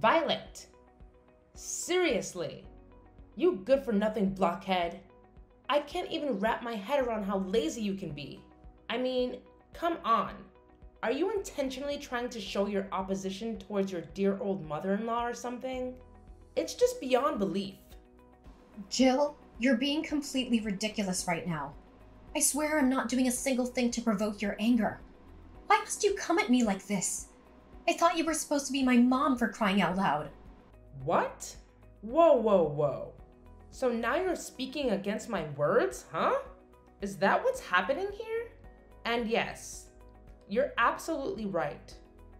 Violet! Seriously? You good for nothing blockhead. I can't even wrap my head around how lazy you can be. I mean, come on. Are you intentionally trying to show your opposition towards your dear old mother in law or something? It's just beyond belief. Jill, you're being completely ridiculous right now. I swear I'm not doing a single thing to provoke your anger. Why must you come at me like this? I thought you were supposed to be my mom for crying out loud. What? Whoa, whoa, whoa. So now you're speaking against my words, huh? Is that what's happening here? And yes, you're absolutely right.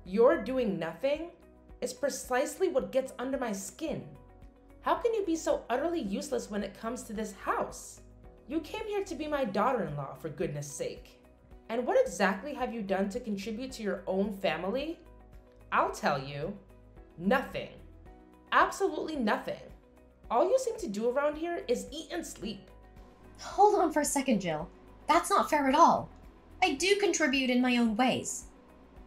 You're doing nothing is precisely what gets under my skin. How can you be so utterly useless when it comes to this house? You came here to be my daughter in law, for goodness sake. And what exactly have you done to contribute to your own family? I'll tell you nothing. Absolutely nothing. All you seem to do around here is eat and sleep. Hold on for a second, Jill. That's not fair at all. I do contribute in my own ways.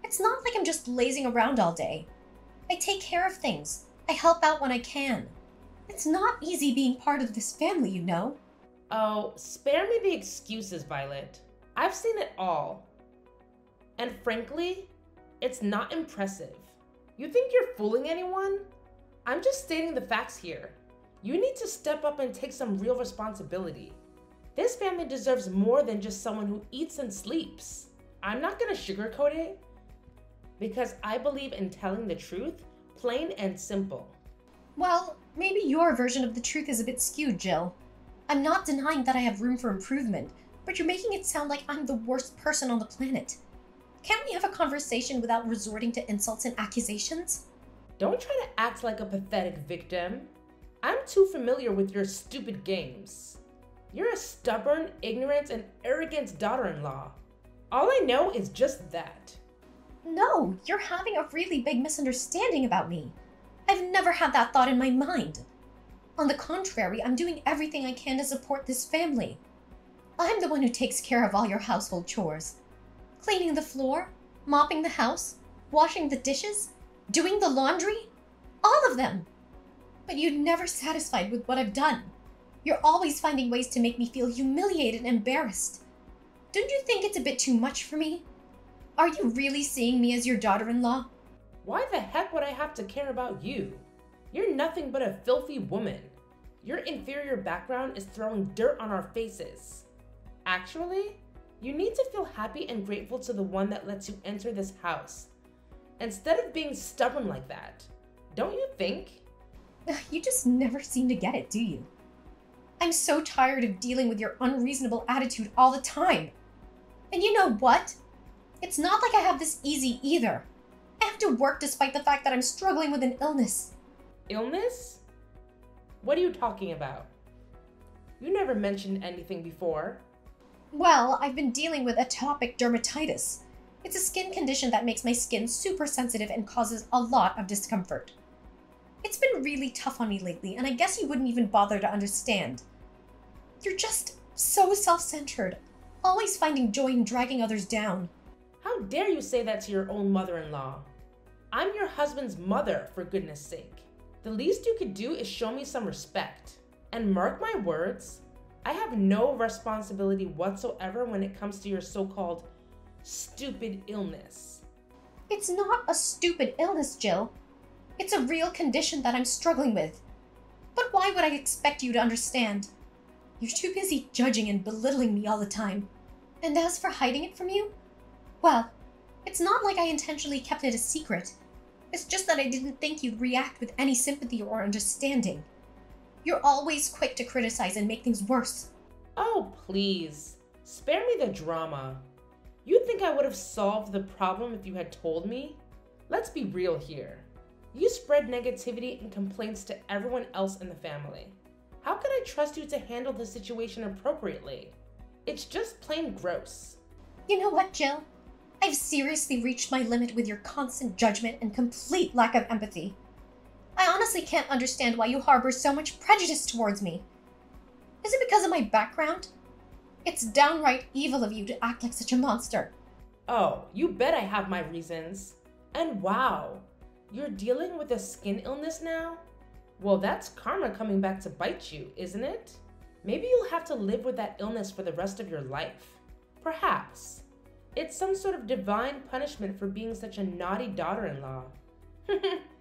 It's not like I'm just lazing around all day. I take care of things. I help out when I can. It's not easy being part of this family, you know. Oh, spare me the excuses, Violet. I've seen it all. And frankly, it's not impressive. You think you're fooling anyone? I'm just stating the facts here. You need to step up and take some real responsibility. This family deserves more than just someone who eats and sleeps. I'm not gonna sugarcoat it because I believe in telling the truth, plain and simple. Well, maybe your version of the truth is a bit skewed, Jill. I'm not denying that I have room for improvement, but you're making it sound like I'm the worst person on the planet. Can't we have a conversation without resorting to insults and accusations? Don't try to act like a pathetic victim. I'm too familiar with your stupid games. You're a stubborn, ignorant, and arrogant daughter in law. All I know is just that. No, you're having a really big misunderstanding about me. I've never had that thought in my mind. On the contrary, I'm doing everything I can to support this family. I'm the one who takes care of all your household chores cleaning the floor, mopping the house, washing the dishes, doing the laundry. All of them. But you're never satisfied with what I've done. You're always finding ways to make me feel humiliated and embarrassed. Don't you think it's a bit too much for me? Are you really seeing me as your daughter in law? Why the heck would I have to care about you? You're nothing but a filthy woman. Your inferior background is throwing dirt on our faces. Actually, you need to feel happy and grateful to the one that lets you enter this house. Instead of being stubborn like that. Don't you think? You just never seem to get it, do you? I'm so tired of dealing with your unreasonable attitude all the time. And you know what? It's not like I have this easy either. I have to work despite the fact that I'm struggling with an illness. Illness? What are you talking about? You never mentioned anything before. Well, I've been dealing with atopic dermatitis. It's a skin condition that makes my skin super sensitive and causes a lot of discomfort. It's been really tough on me lately, and I guess you wouldn't even bother to understand. You're just so self centered, always finding joy in dragging others down. How dare you say that to your own mother in law? I'm your husband's mother, for goodness sake. The least you could do is show me some respect. And mark my words, I have no responsibility whatsoever when it comes to your so called stupid illness. It's not a stupid illness, Jill. It's a real condition that I'm struggling with. But why would I expect you to understand? You're too busy judging and belittling me all the time. And as for hiding it from you, well, it's not like I intentionally kept it a secret. It's just that I didn't think you'd react with any sympathy or understanding. You're always quick to criticize and make things worse. Oh, please. Spare me the drama. You think I would have solved the problem if you had told me? Let's be real here. You spread negativity and complaints to everyone else in the family. How can I trust you to handle the situation appropriately? It's just plain gross. You know what, Jill? I've seriously reached my limit with your constant judgment and complete lack of empathy. I honestly can't understand why you harbor so much prejudice towards me. Is it because of my background? It's downright evil of you to act like such a monster. Oh, you bet I have my reasons. And wow, You're dealing with a skin illness now? Well, that's karma coming back to bite you, isn't it? Maybe you'll have to live with that illness for the rest of your life. Perhaps. It's some sort of divine punishment for being such a naughty daughter in law.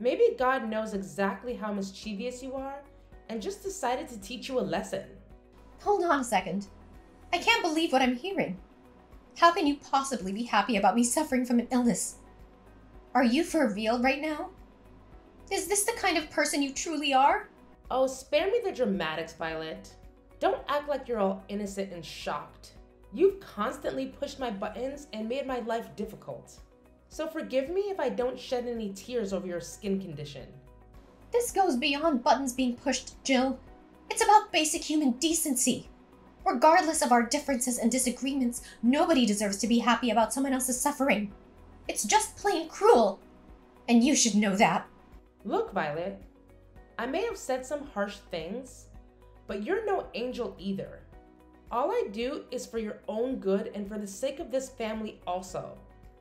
Maybe God knows exactly how mischievous you are and just decided to teach you a lesson. Hold on a second. I can't believe what I'm hearing. How can you possibly be happy about me suffering from an illness? Are you for real right now? Is this the kind of person you truly are? Oh, spare me the dramatics, Violet. Don't act like you're all innocent and shocked. You've constantly pushed my buttons and made my life difficult. So forgive me if I don't shed any tears over your skin condition. This goes beyond buttons being pushed, Jill. It's about basic human decency. Regardless of our differences and disagreements, nobody deserves to be happy about someone else's suffering. It's just plain cruel. And you should know that. Look, Violet, I may have said some harsh things, but you're no angel either. All I do is for your own good and for the sake of this family also.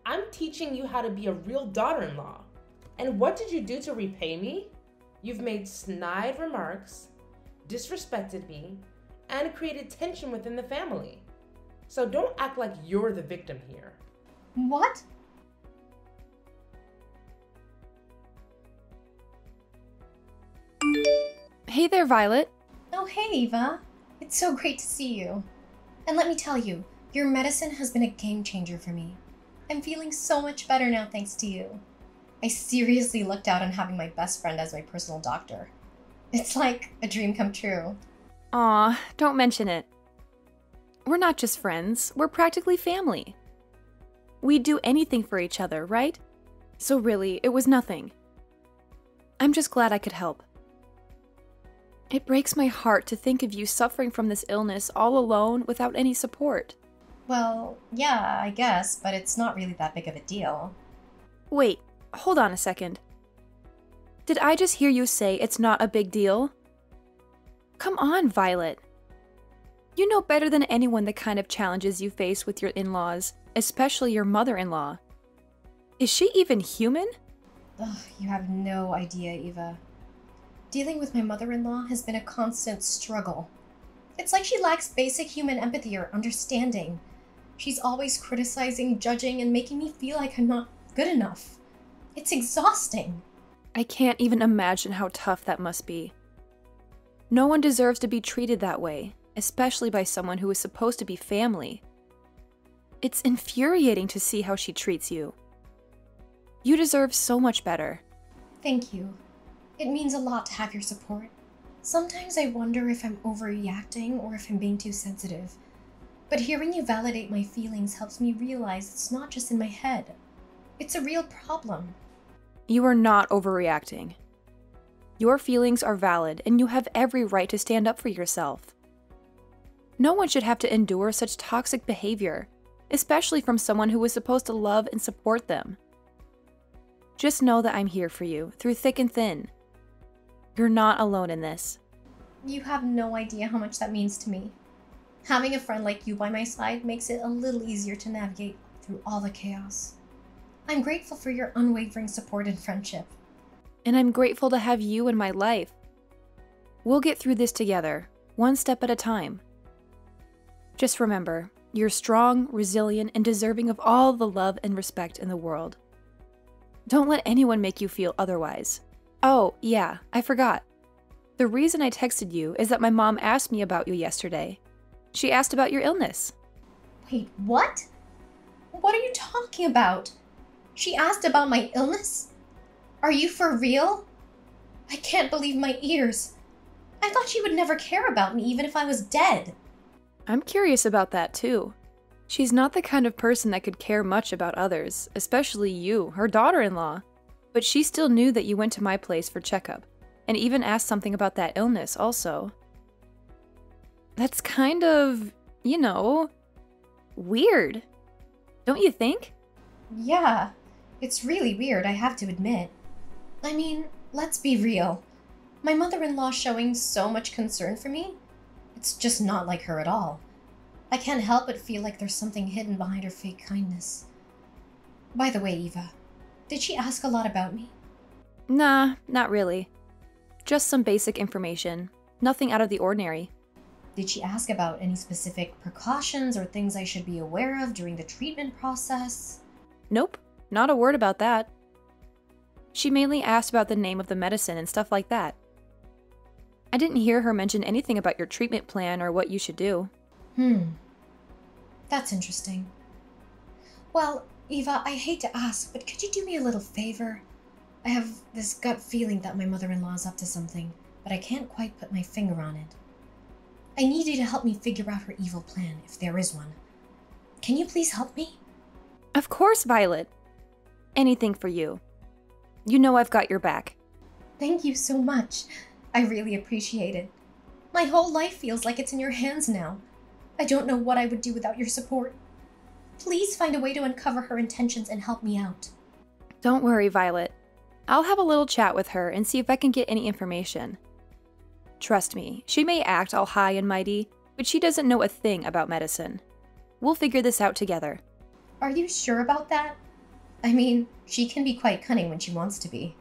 I'm teaching you how to be a real daughter in law. And what did you do to repay me? You've made snide remarks, disrespected me, and created tension within the family. So don't act like you're the victim here. What? Hey there, Violet. Oh, hey, Eva. It's so great to see you. And let me tell you, your medicine has been a game changer for me. I'm feeling so much better now thanks to you. I seriously looked out on having my best friend as my personal doctor. It's like a dream come true. Aw, don't mention it. We're not just friends, we're practically family. We'd do anything for each other, right? So, really, it was nothing. I'm just glad I could help. It breaks my heart to think of you suffering from this illness all alone without any support. Well, yeah, I guess, but it's not really that big of a deal. Wait, hold on a second. Did I just hear you say it's not a big deal? Come on, Violet. You know better than anyone the kind of challenges you face with your in laws, especially your mother in law. Is she even human? Ugh, you have no idea, Eva. Dealing with my mother in law has been a constant struggle. It's like she lacks basic human empathy or understanding. She's always criticizing, judging, and making me feel like I'm not good enough. It's exhausting. I can't even imagine how tough that must be. No one deserves to be treated that way, especially by someone who is supposed to be family. It's infuriating to see how she treats you. You deserve so much better. Thank you. It means a lot to have your support. Sometimes I wonder if I'm overreacting or if I'm being too sensitive. But hearing you validate my feelings helps me realize it's not just in my head. It's a real problem. You are not overreacting. Your feelings are valid, and you have every right to stand up for yourself. No one should have to endure such toxic behavior, especially from someone who was supposed to love and support them. Just know that I'm here for you, through thick and thin. You're not alone in this. You have no idea how much that means to me. Having a friend like you by my side makes it a little easier to navigate through all the chaos. I'm grateful for your unwavering support and friendship. And I'm grateful to have you in my life. We'll get through this together, one step at a time. Just remember, you're strong, resilient, and deserving of all the love and respect in the world. Don't let anyone make you feel otherwise. Oh, yeah, I forgot. The reason I texted you is that my mom asked me about you yesterday. She asked about your illness. Wait, what? What are you talking about? She asked about my illness? Are you for real? I can't believe my ears. I thought she would never care about me even if I was dead. I'm curious about that too. She's not the kind of person that could care much about others, especially you, her daughter in law. But she still knew that you went to my place for checkup, and even asked something about that illness also. That's kind of, you know, weird. Don't you think? Yeah, it's really weird, I have to admit. I mean, let's be real. My mother in law showing so much concern for me? It's just not like her at all. I can't help but feel like there's something hidden behind her fake kindness. By the way, Eva, Did she ask a lot about me? Nah, not really. Just some basic information. Nothing out of the ordinary. Did she ask about any specific precautions or things I should be aware of during the treatment process? Nope, not a word about that. She mainly asked about the name of the medicine and stuff like that. I didn't hear her mention anything about your treatment plan or what you should do. Hmm. That's interesting. Well, Eva, I hate to ask, but could you do me a little favor? I have this gut feeling that my mother in law is up to something, but I can't quite put my finger on it. I need you to help me figure out her evil plan, if there is one. Can you please help me? Of course, Violet. Anything for you. You know I've got your back. Thank you so much. I really appreciate it. My whole life feels like it's in your hands now. I don't know what I would do without your support. Please find a way to uncover her intentions and help me out. Don't worry, Violet. I'll have a little chat with her and see if I can get any information. Trust me, she may act all high and mighty, but she doesn't know a thing about medicine. We'll figure this out together. Are you sure about that? I mean, she can be quite cunning when she wants to be.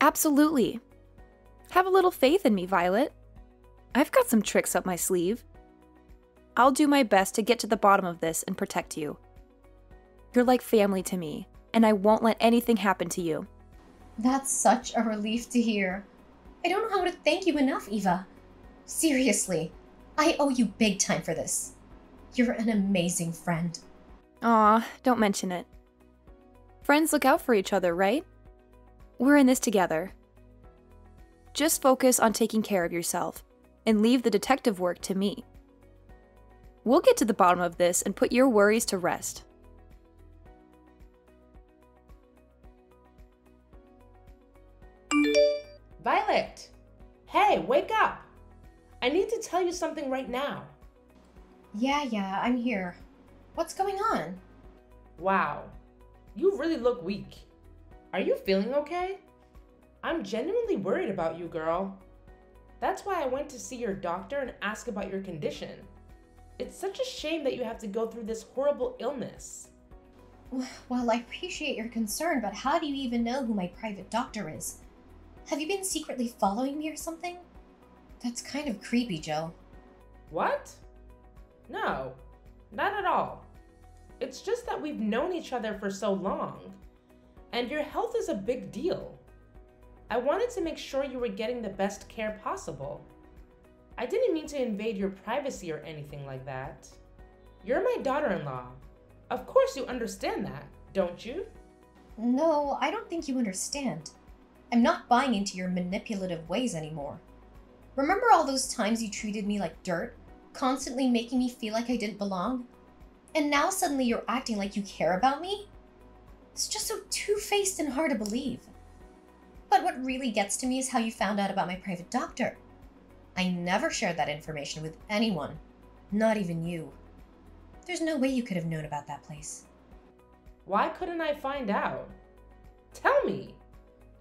Absolutely. Have a little faith in me, Violet. I've got some tricks up my sleeve. I'll do my best to get to the bottom of this and protect you. You're like family to me, and I won't let anything happen to you. That's such a relief to hear. I don't know how to thank you enough, Eva. Seriously, I owe you big time for this. You're an amazing friend. Aw, don't mention it. Friends look out for each other, right? We're in this together. Just focus on taking care of yourself and leave the detective work to me. We'll get to the bottom of this and put your worries to rest. Violet! Hey, wake up! I need to tell you something right now. Yeah, yeah, I'm here. What's going on? Wow, you really look weak. Are you feeling okay? I'm genuinely worried about you, girl. That's why I went to see your doctor and ask about your condition. It's such a shame that you have to go through this horrible illness. Well, I appreciate your concern, but how do you even know who my private doctor is? Have you been secretly following me or something? That's kind of creepy, Joe. What? No, not at all. It's just that we've known each other for so long, and your health is a big deal. I wanted to make sure you were getting the best care possible. I didn't mean to invade your privacy or anything like that. You're my daughter in law. Of course, you understand that, don't you? No, I don't think you understand. I'm not buying into your manipulative ways anymore. Remember all those times you treated me like dirt, constantly making me feel like I didn't belong? And now suddenly you're acting like you care about me? It's just so two faced and hard to believe. But what really gets to me is how you found out about my private doctor. I never shared that information with anyone, not even you. There's no way you could have known about that place. Why couldn't I find out? Tell me!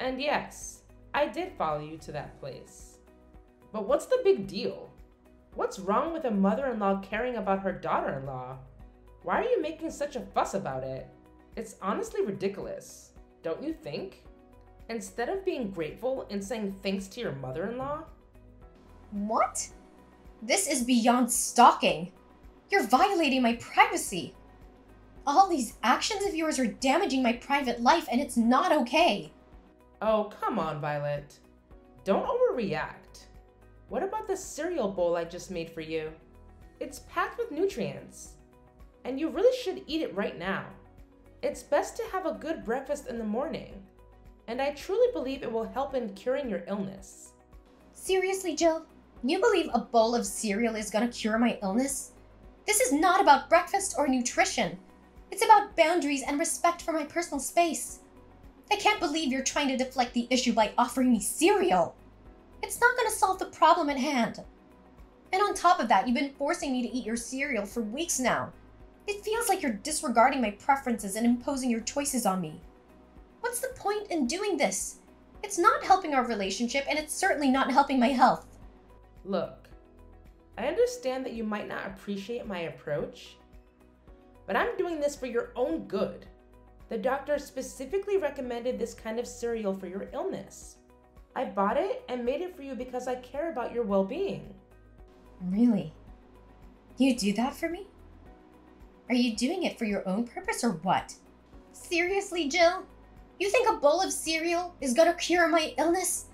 And yes, I did follow you to that place. But what's the big deal? What's wrong with a mother in law caring about her daughter in law? Why are you making such a fuss about it? It's honestly ridiculous, don't you think? Instead of being grateful and saying thanks to your mother in law? What? This is beyond stalking. You're violating my privacy. All these actions of yours are damaging my private life, and it's not okay. Oh, come on, Violet. Don't overreact. What about the cereal bowl I just made for you? It's packed with nutrients. And you really should eat it right now. It's best to have a good breakfast in the morning. And I truly believe it will help in curing your illness. Seriously, Jill? You believe a bowl of cereal is gonna cure my illness? This is not about breakfast or nutrition. It's about boundaries and respect for my personal space. I can't believe you're trying to deflect the issue by offering me cereal. It's not going to solve the problem at hand. And on top of that, you've been forcing me to eat your cereal for weeks now. It feels like you're disregarding my preferences and imposing your choices on me. What's the point in doing this? It's not helping our relationship, and it's certainly not helping my health. Look, I understand that you might not appreciate my approach, but I'm doing this for your own good. The doctor specifically recommended this kind of cereal for your illness. I bought it and made it for you because I care about your well being. Really? You do that for me? Are you doing it for your own purpose or what? Seriously, Jill? You think a bowl of cereal is gonna cure my illness?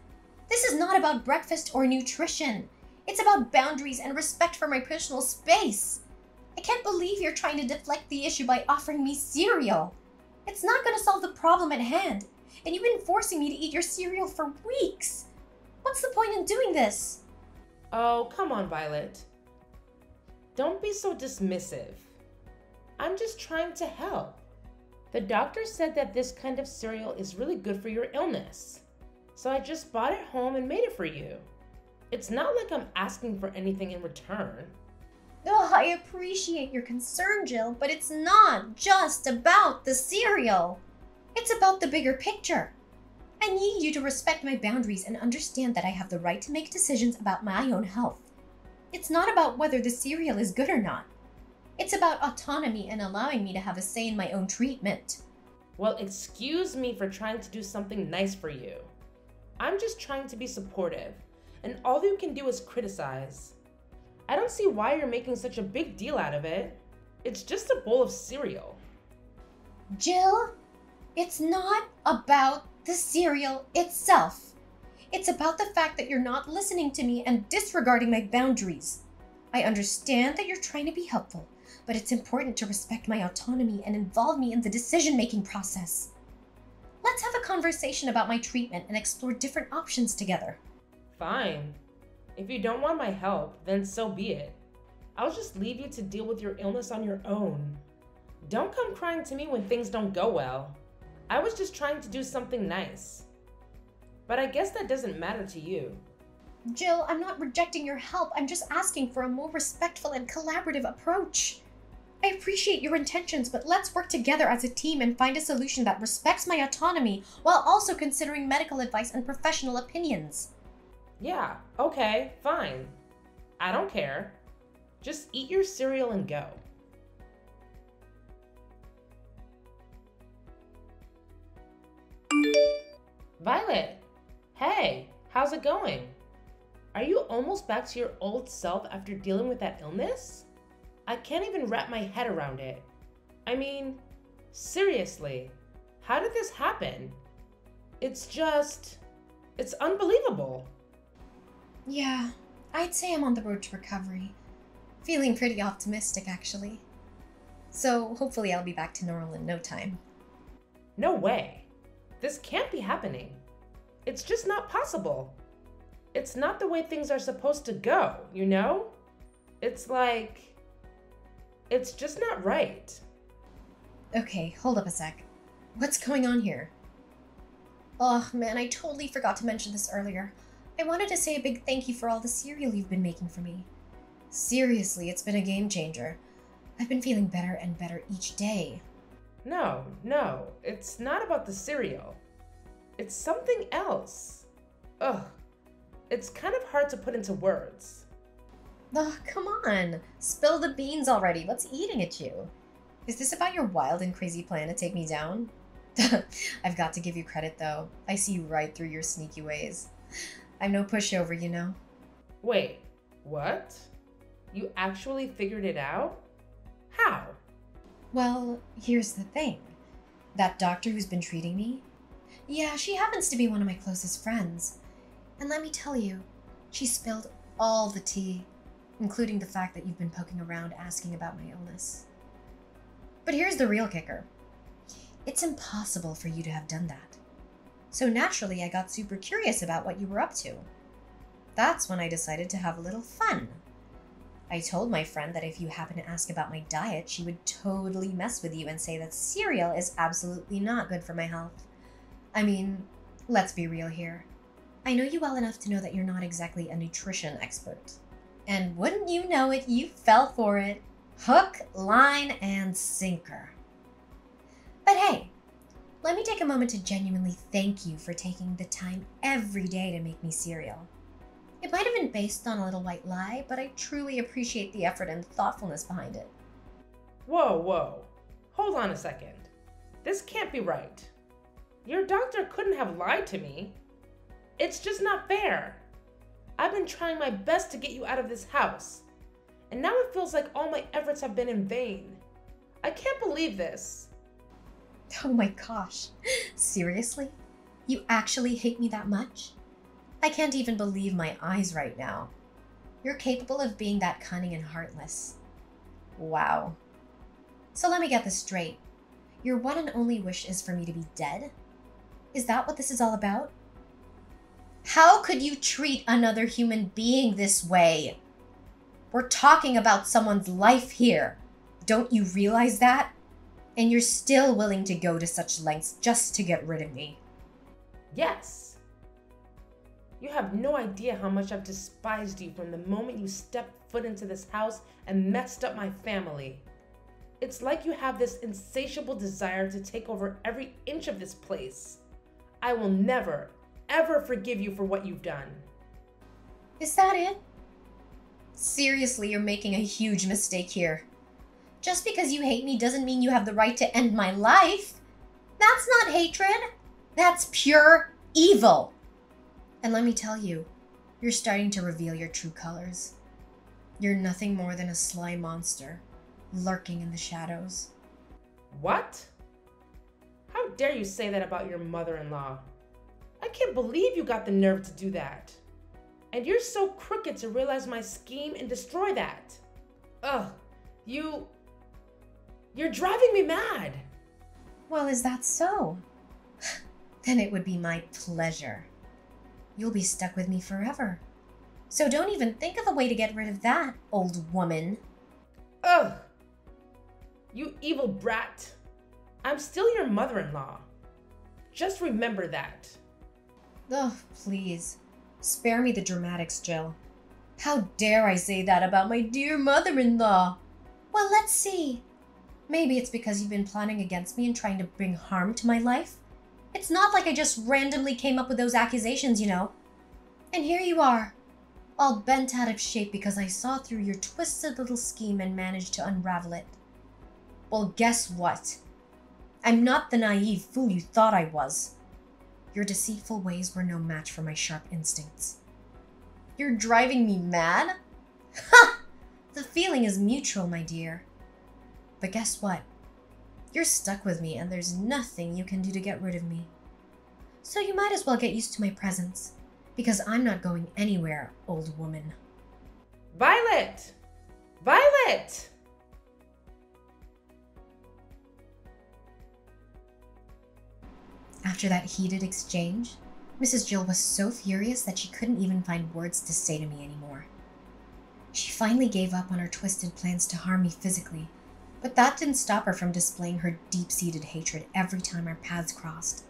This is not about breakfast or nutrition. It's about boundaries and respect for my personal space. I can't believe you're trying to deflect the issue by offering me cereal. It's not gonna solve the problem at hand, and you've been forcing me to eat your cereal for weeks. What's the point in doing this? Oh, come on, Violet. Don't be so dismissive. I'm just trying to help. The doctor said that this kind of cereal is really good for your illness. So I just bought it home and made it for you. It's not like I'm asking for anything in return. Oh, I appreciate your concern, Jill, but it's not just about the cereal. It's about the bigger picture. I need you to respect my boundaries and understand that I have the right to make decisions about my own health. It's not about whether the cereal is good or not. It's about autonomy and allowing me to have a say in my own treatment. Well, excuse me for trying to do something nice for you. I'm just trying to be supportive, and all you can do is criticize. I don't see why you're making such a big deal out of it. It's just a bowl of cereal. Jill, it's not about the cereal itself. It's about the fact that you're not listening to me and disregarding my boundaries. I understand that you're trying to be helpful, but it's important to respect my autonomy and involve me in the decision making process. Let's have a conversation about my treatment and explore different options together. Fine. If you don't want my help, then so be it. I'll just leave you to deal with your illness on your own. Don't come crying to me when things don't go well. I was just trying to do something nice. But I guess that doesn't matter to you. Jill, I'm not rejecting your help. I'm just asking for a more respectful and collaborative approach. I appreciate your intentions, but let's work together as a team and find a solution that respects my autonomy while also considering medical advice and professional opinions. Yeah, okay, fine. I don't care. Just eat your cereal and go. Violet, hey, how's it going? Are you almost back to your old self after dealing with that illness? I can't even wrap my head around it. I mean, seriously, how did this happen? It's just. It's unbelievable. Yeah, I'd say I'm on the road to recovery. Feeling pretty optimistic, actually. So hopefully I'll be back to normal in no time. No way. This can't be happening. It's just not possible. It's not the way things are supposed to go, you know? It's like. It's just not right. Okay, hold up a sec. What's going on here? Oh man, I totally forgot to mention this earlier. I wanted to say a big thank you for all the cereal you've been making for me. Seriously, it's been a game changer. I've been feeling better and better each day. No, no, it's not about the cereal. It's something else. Ugh, it's kind of hard to put into words. Ugh, come on. Spill the beans already. What's eating at you? Is this about your wild and crazy plan to take me down? I've got to give you credit, though. I see right through your sneaky ways. I'm no pushover, you know. Wait, what? You actually figured it out? How? Well, here's the thing that doctor who's been treating me, yeah, she happens to be one of my closest friends. And let me tell you, she spilled all the tea, including the fact that you've been poking around asking about my illness. But here's the real kicker it's impossible for you to have done that. So naturally, I got super curious about what you were up to. That's when I decided to have a little fun. I told my friend that if you happen to ask about my diet, she would totally mess with you and say that cereal is absolutely not good for my health. I mean, let's be real here. I know you well enough to know that you're not exactly a nutrition expert. And wouldn't you know it, you fell for it. Hook, line, and sinker. But hey, let me take a moment to genuinely thank you for taking the time every day to make me cereal. It might have been based on a little white lie, but I truly appreciate the effort and thoughtfulness behind it. Whoa, whoa. Hold on a second. This can't be right. Your doctor couldn't have lied to me. It's just not fair. I've been trying my best to get you out of this house, and now it feels like all my efforts have been in vain. I can't believe this. Oh my gosh. Seriously? You actually hate me that much? I can't even believe my eyes right now. You're capable of being that cunning and heartless. Wow. So let me get this straight. Your one and only wish is for me to be dead? Is that what this is all about? How could you treat another human being this way? We're talking about someone's life here. Don't you realize that? And you're still willing to go to such lengths just to get rid of me. Yes. You have no idea how much I've despised you from the moment you stepped foot into this house and messed up my family. It's like you have this insatiable desire to take over every inch of this place. I will never, ever forgive you for what you've done. Is that it? Seriously, you're making a huge mistake here. Just because you hate me doesn't mean you have the right to end my life. That's not hatred. That's pure evil. And let me tell you, you're starting to reveal your true colors. You're nothing more than a sly monster, lurking in the shadows. What? How dare you say that about your mother in law? I can't believe you got the nerve to do that. And you're so crooked to realize my scheme and destroy that. Ugh, you. You're driving me mad. Well, is that so? then it would be my pleasure. You'll be stuck with me forever. So don't even think of a way to get rid of that, old woman. Ugh! You evil brat. I'm still your mother in law. Just remember that. Ugh, please. Spare me the dramatics, Jill. How dare I say that about my dear mother in law? Well, let's see. Maybe it's because you've been planning against me and trying to bring harm to my life. It's not like I just randomly came up with those accusations, you know. And here you are, all bent out of shape because I saw through your twisted little scheme and managed to unravel it. Well, guess what? I'm not the naive fool you thought I was. Your deceitful ways were no match for my sharp instincts. You're driving me mad? Ha! The feeling is mutual, my dear. But guess what? You're stuck with me, and there's nothing you can do to get rid of me. So you might as well get used to my presence, because I'm not going anywhere, old woman. Violet! Violet! After that heated exchange, Mrs. Jill was so furious that she couldn't even find words to say to me anymore. She finally gave up on her twisted plans to harm me physically, but that didn't stop her from displaying her deep seated hatred every time our paths crossed.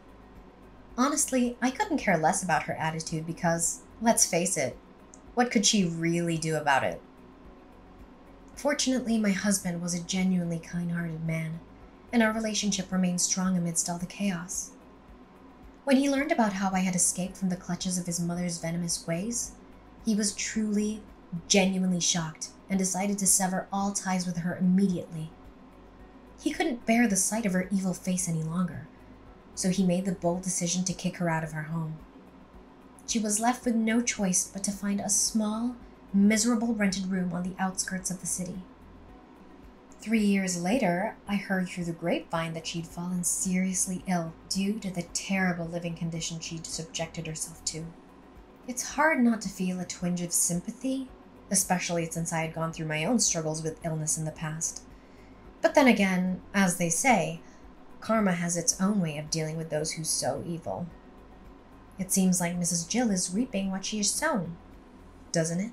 Honestly, I couldn't care less about her attitude because, let's face it, what could she really do about it? Fortunately, my husband was a genuinely kind hearted man, and our relationship remained strong amidst all the chaos. When he learned about how I had escaped from the clutches of his mother's venomous ways, he was truly, genuinely shocked and decided to sever all ties with her immediately. He couldn't bear the sight of her evil face any longer, so he made the bold decision to kick her out of her home. She was left with no choice but to find a small, miserable rented room on the outskirts of the city. Three years later, I heard through the grapevine that she'd fallen seriously ill due to the terrible living conditions she'd subjected herself to. It's hard not to feel a twinge of sympathy, especially since I had gone through my own struggles with illness in the past. But then again, as they say, karma has its own way of dealing with those who sow evil. It seems like Mrs. Jill is reaping what she has sown, doesn't it?